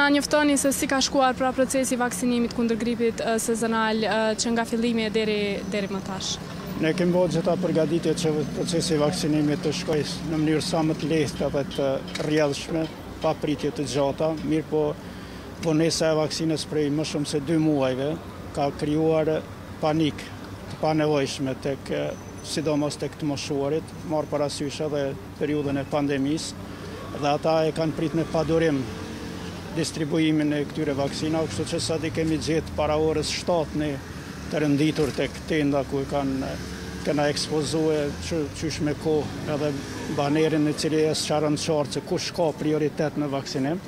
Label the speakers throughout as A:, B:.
A: Na njoftoni se si ka shkuar pra procesi i vaksinimit kundër gripit sezonal që nga fillimi e deri më tash.
B: Ne kemi bërë gjitha përgatitjet që procesi i vaksinimit të shkojë në mënyrë sa më të lehtë dhe të rrjedhshme, pa pritje të gjata, mirëpo vonesa e vaksinës prej më shumë se dy muajve ka krijuar panik të panevojshme tek sidomos tek të moshuarit, marrë parasysh edhe periudhën e pandemisë dhe ata e kanë prit me padurim distribuimin e këtyre vaksinave, kështu që sa di kemi gjetë para orës shtatë në të renditur tek tenda ku e kena ekspozu qysh me kohë edhe banerin i cili e sqaron qartë se kush ka prioritet në vaksinim.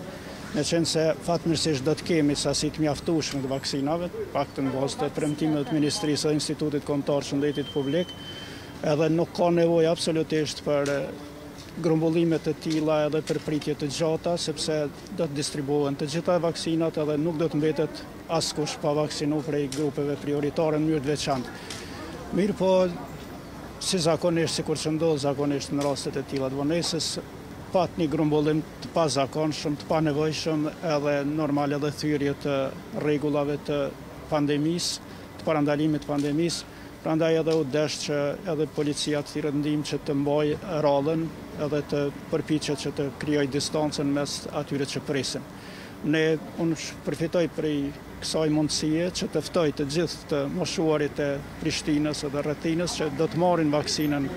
B: Meqenëse fatmirësisht do të kemi sasi të mjaftueshme të vaksinave, të paktën në bazë të premtimeve të Ministrisë dhe Institutit Kombëtar të Shëndetit Publik, Edhe nuk ka nevojë absolutisht për grumbullime të tilla edhe për pritje të gjata, sepse do të distribuohen të gjitha vaksinat edhe nuk do të mbetet askush pa vaksinu prej grupeve prioritare në mënyrë të veçantë. Mirëpo, si zakonisht, sikur që ndodh zakonisht në raste të tilla të vonesës, pat një grumbullim të pazakonshëm, të panevojshëm edhe normal edhe thyrje të rregullave të pandemisë, të parandalimit të pandemisë. Prandaj edhe u desh që edhe policia të thirret në ndihmë që të mbajë radhën edhe të përpiqet që të krijojë distancën mes atyre që presin. Ne, unë përfitoj prej kësaj mundësie që të ftoj të gjithë të moshuarit e Prishtinës edhe rrethinës që do të marrin vaksinën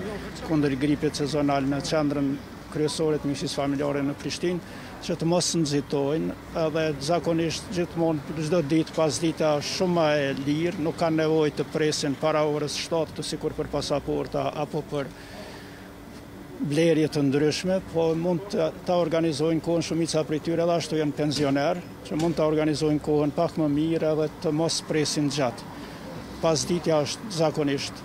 B: kundër gripit sezonal në qendrën kryesore të Mjekësisë Familjare në Prishtinë, që të mos nxitojnë edhe zakonisht gjithmonë çdo ditë pasdita është shumë më e lirë, nuk kanë nevojë të presin para orës shtatë sikur për pasaporta apo për blerje të ndryshme, po mund të, ta organizojnë kohën shumica prej tyre edhe ashtu janë pensionerë, që mund ta organizojnë kohën pak më mirë edhe të mos presin gjatë. Pasditja është zakonisht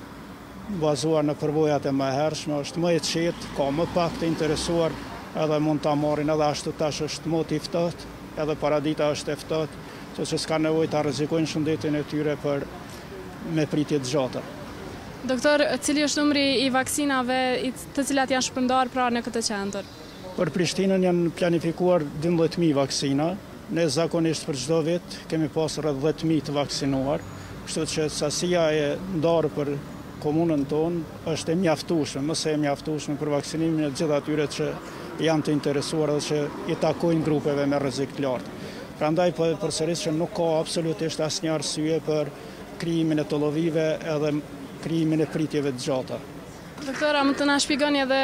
B: Bazuar në përvojat e mëhershme, është më e qetë, ka më pak të interesuar edhe mund ta marrin edhe ashtu tash është mot i ftohtë, edhe paradita është e ftohtë, kështu që s'kanë nevojë ta rrezikojnë shëndetin e tyre për me pritje të gjata.
A: Doktor, cili është numri i vaksinave të cilat janë shpërndarë pra në këtë qendër?
B: Për Prishtinën janë planifikuar dymbëdhjetë mijë vaksina, Ne zakonisht për çdo vit kemi pas rreth dhjetë mijë të vaksinuar, kështu që sasia e ndarë për komunën tonë është e mjaftueshme, më se e mjaftueshme për vaksinimin e të gjithë atyre që janë të interesuar dhe që i takojnë grupeve me rrezik të lartë. Prandaj përsëris që nuk ka absolutisht asnjë arsye për krijimin e tollovive edhe krijimin e pritjeve të gjata.
A: Doktora, mund të na shpjegoni edhe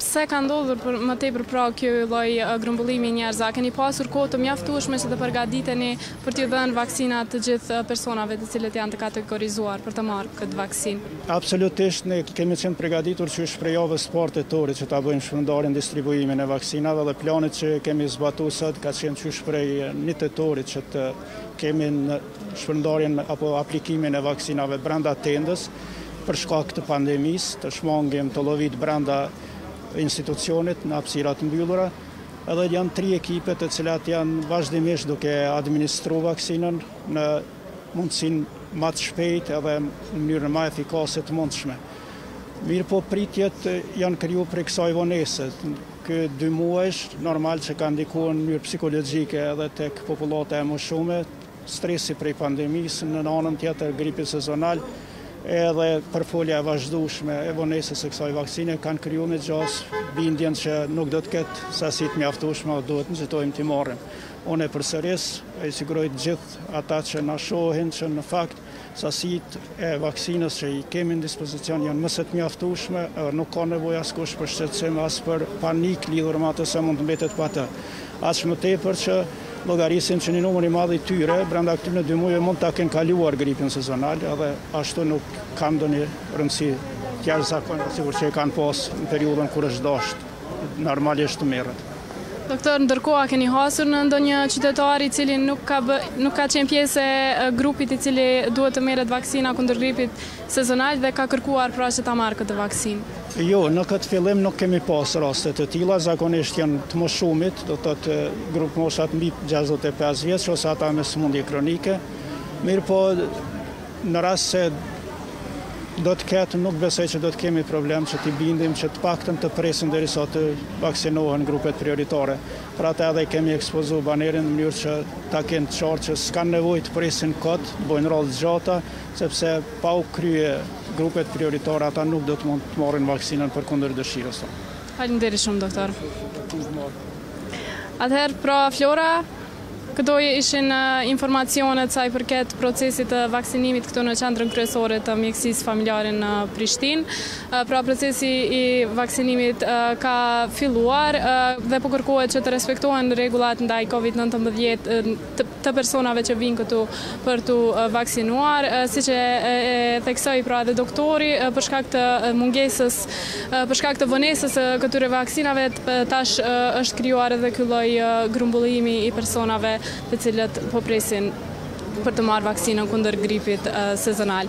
A: pse ka ndodhur për më tepër pra ky lloj grumbullimi i njerëzve? A keni pasur kohë të mjaftueshme që të përgatiteni për t'ju dhënë vaksina të gjithë personave të cilët janë të kategorizuar për të marrë këtë vaksinë?
B: Absolutisht, ne kemi qenë të përgatitur qysh prej javës së parë të tetorit që ta bëjmë shpërndarjen, distribuimin e vaksinave dhe plani që kemi zbatuar sot ka qenë qysh prej një tetorit që të kemi në shpërndarjen apo aplikimin e vaksinave brenda tendës për shkak të pandemisë, të shmangim tollovitë brenda institucionit në hapësira të mbyllura. Edhe janë tri ekipe të cilat janë vazhdimisht duke administruar vaksinën në mundësinë më të shpejtë edhe në mënyrën më efikase të mundshme. Mirëpo pritjet janë krijuar prej kësaj vonese. Ky dymujsh normal që ka ndikuar në mënyrë psikologjike edhe tek popullata më shumë, stresi prej pandemisë, në anën tjetër gripit sezonal, edhe përfolja e vazhdueshme e vonesës së kësaj vaksine kanë krijuar me gjasë bindjen që nuk do të ketë sasi të mjaftueshme dhe duhet të nxitojmë të marrim. Unë përsëri i siguroj të gjithë ata që na shohin që në fakt Sasitë e vaksinës që i kemi në dispozicion janë mëse të mjaftueshme dhe nuk ka nevojë askush për shqetësim e as për panik lidhur me atë se mund të mbetet pa të. Aq më tepër që llogarisim që një numër i madh i tyre brenda këtyre dy mujve mund ta kenë kaluar gripin sezonal edhe ashtu nuk ka ndonjë rëndësi të jashtëzakonshme sikur që e kanë pas në periudhën kur është dashtë normalisht të merret.
A: Doktor, ndërkohë a keni hasur në ndonjë qytetar i cili nuk ka, nuk ka qenë pjesë e grupit i cili duhet të merret vaksina kundër gripit sezonal dhe ka kërkuar pra që ta marrë këtë vaksinë?
B: Jo, në këtë fillim nuk kemi pasë raste të tilla, zakonisht janë të moshumit, do të thotë grupmoshat mbi gjashtëdhjetë e pesë vjeç ose ata me sëmundje kronike, mirëpo Në rast se do të ketë, nuk besoj që do të kemi problem që t'i bindim që të paktën të presin derisa të vaksinohen grupet prioritare. Për atë edhe e kemi ekspozu banerin në mënyrë që ta kenë të qartë që s'kanë nevojë të presin kot, të bëjnë radhë të gjata, sepse pa u krye grupet prioritare ata nuk do të mund të marrin vaksinën përkundër dëshirës
A: sonë. Faleminderit shumë doktor. Atëherë pra Flora, Këto ishin informacionet sa i përket procesit të vaksinimit këtu në Qendrën Kryesore të Mjekësisë Familjare në Prishtinë. Pra procesi i vaksinimit ka filluar dhe po kërkohet që të respektohen rregullat ndaj COVID-19 të personave që vijnë këtu për t'u vaksinuar, siç e theksoi pra edhe doktori për shkak të mungesës Për shkak të vonesës së këtyre vaksinave, tash është krijuar edhe ky lloj grumbullimi i personave të cilët po presin për të marrë vaksinën kundër gripit sezonal.